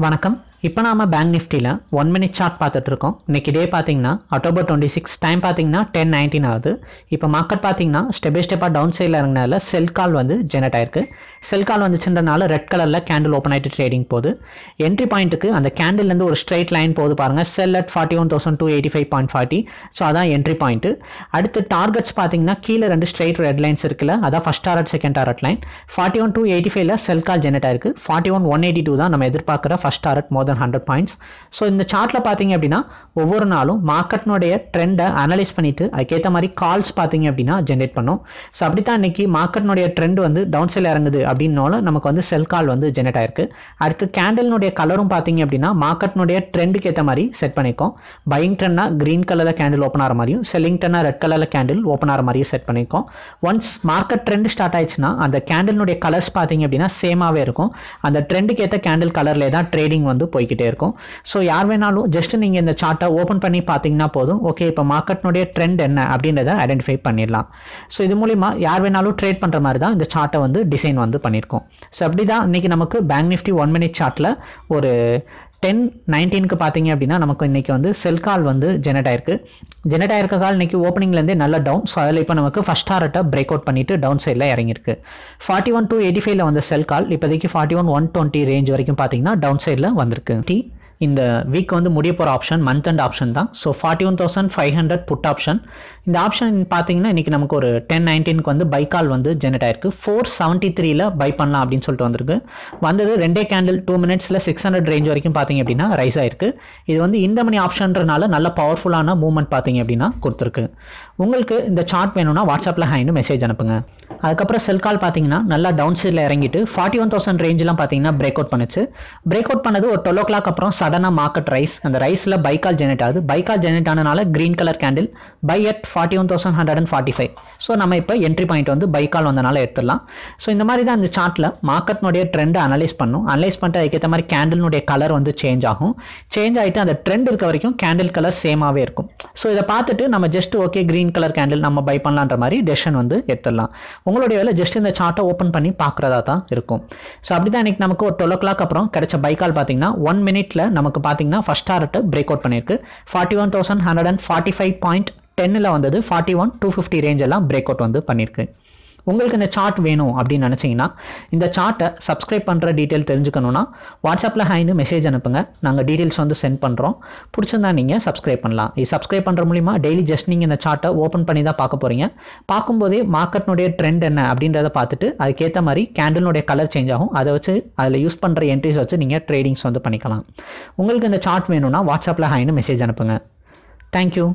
வணக்கம். இப்போ நாம பேங்க் நிஃப்டியில் ஒன் மினிட் சார்ட் பார்த்துட்டு இருக்கோம். இன்னைக்கு டே பார்த்தீங்கன்னா அக்டோபர் டுவெண்ட்டி சிக்ஸ் டைம் பார்த்தீங்கன்னா டென் நைன்டீன் ஆகுது. இப்போ மார்க்கெட் பார்த்தீங்கன்னா ஸ்டெப் பை ஸ்டெப்பாக டவுன் சைடில் இறங்கினால செல் கால் வந்து ஜெனரேட் ஆயிருக்கு. செல் கால் வந்துச்சுன்றனால ரெட் கலரில் கேண்டில் ஓப்பன் ஆகிட்டு ட்ரேடிங் போகுது. என்ட்ரி பாயிண்ட்டுக்கு அந்த கேண்டில்லேருந்து ஒரு ஸ்ட்ரைட் லைன் போகுது பாருங்கள் sell at forty one thousand two eighty five point forty so அதான் என்ட்ரி பாயிண்ட்டு அடுத்து டார்கெட்ஸ் பார்த்தீங்கன்னா கீழே ரெண்டு ஸ்ட்ரைட் ரெட் லைன்ஸ் இருக்குல்ல அதான் first target second target line forty one two eighty ஃபைவ்ல செல் கால் ஜெனரேட் ஆயிருக்கு. Forty one one eighty two தான் நம்ம எதிர்பார்க்குற first target more then hundred points so இந்த சார்ட்டில் பார்த்தீங்க அப்படின்னா ஒவ்வொரு நாளும் மார்க்கெட்னுடைய ட்ரெண்டை அனலைஸ் பண்ணிட்டு அதுக்கேற்ற மாதிரி கால்ஸ் பார்த்தீங்க அப்படின்னா ஜென்ரேட் பண்ணும். ஸோ அப்படி தான் இன்னைக்கு மார்க்கெட்னுடைய ட்ரெண்ட் வந்து டவுன் சைடில் இறங்குது அப்படின்னாலும் நமக்கு வந்து செல் கால் வந்து ஜெனரேட் ஆயிருக்கு. அடுத்து கேண்டில்னுடைய கலரும் பார்த்தீங்க அப்படின்னா மார்க்கெட்னுடைய ட்ரெண்டுக்கு ஏற்ற மாதிரி செட் பண்ணியிருக்கோம் பையிங் ட்ரெண்ட்னா க்ரீன் கலரில் கேண்டில் ஓப்பன் ஆகிற மாதிரியும் செல்லிங் ட்ரெண்ட்னா ரெட் கலரில் கேண்டில் ஓப்பன் ஆகிற மாதிரியும் செட் பண்ணியிருக்கோம் ஒன்ஸ் மார்க்கெட் ட்ரெண்ட் ஸ்டார்ட் ஆயிடுச்சுன்னா அந்த கேண்டில்னுடைய கலர்ஸ் பார்த்தீங்க அப்படின்னா சேமாகவே இருக்கும். அந்த ட்ரெண்டுக்கு ஏற்ற கேண்டில் கலர்லேயே தான் ட்ரேடிங் வந்து போய்கிட்டே இருக்கும். ஸோ யார் வேணாலும் ஜஸ்ட் நீங்கள் இந்த சார்ட்டை ஓப்பன் பண்ணி பார்த்தீங்கன்னா போதும். ஓகே இப்போ மார்க்கெட்னுடைய ட்ரெண்ட் என்ன அப்படின்றத ஐடென்டிஃபை பண்ணிடலாம். ஸோ இது மூலிமா யார் வேணாலும் ட்ரேட் பண்ணுற மாதிரி தான் இந்த சார்ட்டை வந்து டிசைன் வந்து பண்ணியிருக்கோம் ஸோ அப்படி தான் இன்றைக்கி நமக்கு பேங்க் நிஃப்டி ஒன் மினிட் சார்ட்டில் ஒரு டென் நைன்டீனுக்கு பார்த்தீங்க அப்படின்னா நமக்கு இன்றைக்கி வந்து செல் கால் வந்து ஜெனரேட் ஆயிருக்கு. ஜெனரேட் ஆயிருக்க கால் இன்றைக்கி ஓப்பனிங்லேருந்தே நல்ல டவுன் ஸோ அதில் இப்போ நமக்கு ஃபஸ்ட் ஹார்ட்டை பிரேக் அவுட் பண்ணிவிட்டு டவுன் சைடில் இறங்கியிருக்கு. ஃபார்ட்டி ஒன் டூ எயிட்டி ஃபைவ்ல வந்து செல் கால் இப்போதைக்கு forty one one twenty range வரைக்கும் பார்த்தீங்கன்னா டவுன் சைடில் வந்திருக்கு. டி இந்த வீக் வந்து முடிய போகிற ஆப்ஷன் மந்த் அண்ட் ஆப்ஷன் தான். So forty one thousand five hundred put option இந்த ஆப்ஷன் பார்த்தீங்கன்னா இன்றைக்கி நமக்கு ஒரு டென் நைன்டீனுக்கு வந்து பை கால் வந்து ஜெனரேட் ஆயிருக்கு. ஃபோர் செவன்ட்டி த்ரீல பை பண்ணலாம் அப்படின்னு சொல்லிட்டு வந்திருக்கு. வந்தது ரெண்டே கேண்டில் டூ மினிட்ஸில் சிக்ஸ் ஹண்ட்ரட் ரேஞ்ச் வரைக்கும் பார்த்தீங்க அப்படின்னா ரைஸ் ஆயிருக்கு. இது வந்து இந்த மணி ஆப்ஷன்றனால நல்ல பவர்ஃபுல்லான மூவ்மெண்ட் பார்த்தீங்க அப்படின்னா கொடுத்துருக்கு. உங்களுக்கு இந்த சார்ட் வேணும்னா வாட்ஸ்அப்பில் ஹைன்னு மெசேஜ் அனுப்புங்க. அதுக்கப்புறம் செல் கால் பார்த்தீங்கன்னா நல்லா டவுன் சைடில் இறங்கிட்டு ஃபார்ட்டி ஒன் தௌசண்ட் ரேஞ்செலாம் பார்த்தீங்கன்னா பிரேக் அவுட் பண்ணுச்சு. பிரேக் அவுட் பண்ணது ஒரு டுவெல் ஓ கிளாக் அப்புறம் சடனாக மார்க்கெட் ரைஸ் அந்த ரைஸில் பைக்கால் ஜெனரேட் ஆகுது. Buy call generate ஆனனால green colour candle buy at forty one thousand hundred and forty five so நம்ம இப்போ என்ட்ரி பாயிண்ட் வந்து பைக்கால் வந்தனால எடுத்துடலாம். ஸோ இந்த மாதிரி தான் அந்த சார்ட்டில் மார்க்கெட்னுடைய ட்ரெண்டை அனலைஸ் பண்ணும். அனலைஸ் பண்ணிட்டு அதுக்கேற்ற மாதிரி கேண்டில்னுடைய கலர் வந்து சேஞ்ச் ஆகும். சேஞ்ச் ஆகிட்டு அந்த ட்ரெண்ட் இருக்க வரைக்கும் கேண்டில் கலர் சேமாகவே இருக்கும். ஸோ இதை பார்த்துட்டு நம்ம just okay green colour candle நம்ம பை பண்ணலான்ற மாதிரி டெசிஷன் வந்து எடுத்துடலாம். உங்களுடைய வேலை ஜஸ்ட் இந்த சார்ட்டை ஓப்பன் பண்ணி பார்க்குறதா தான் இருக்கும். ஸோ அப்படி தான் இன்றைக்கி நமக்கு ஒரு டுவெல் ஓ கிளாக் அப்புறம் கிடைச்ச பைக்கால் பார்த்தீங்கன்னா ஒன் மினிட்ல நமக்கு பார்த்தீங்கன்னா ஃபஸ்ட் டாரட்டு பிரேக் அவுட் பண்ணியிருக்கு. Forty one thousand hundred and forty five point டென்னில் வந்தது forty one two fifty range எல்லாம் பிரேக் அவுட் வந்து பண்ணியிருக்கு. உங்களுக்கு இந்த சார்ட் வேணும் அப்படின்னு நினச்சிங்கன்னா இந்த சார்ட்டை சப்ஸ்கிரைப் பண்ணுற டீட்டெயில் தெரிஞ்சுக்கணுன்னா வாட்ஸ்அப்பில் ஹைன்னு மெசேஜ் அனுப்புங்க. நாங்கள் டீட்டெயில்ஸ் வந்து சென்ட் பண்ணுறோம் பிடிச்சிருந்தா நீங்கள் சப்ஸ்கிரைப் பண்ணலாம். இது சப்ஸ்கிரைப் பண்ணுற மூலிமா டெய்லி ஜஸ்ட் நீங்கள் இந்த சார்ட்டை ஓப்பன் பண்ணி தான் பார்க்க போகிறீங்க பார்க்கும்போதே மார்க்கெட்னுடைய ட்ரெண்ட் என்ன அப்படின்றத பார்த்துட்டு அதுக்கேற்ற மாதிரி கேண்டிலுடைய கலர் சேஞ்ச் ஆகும். அதை வச்சு அதில் யூஸ் பண்ணுற என்ட்ரிஸ் வச்சு நீங்கள் ட்ரேடிங்ஸ் வந்து பண்ணிக்கலாம். உங்களுக்கு இந்த சார்ட் வேணும்னா வாட்ஸ்அப்பில் ஹைன்னு மெசேஜ் அனுப்புங்க. தேங்க்யூ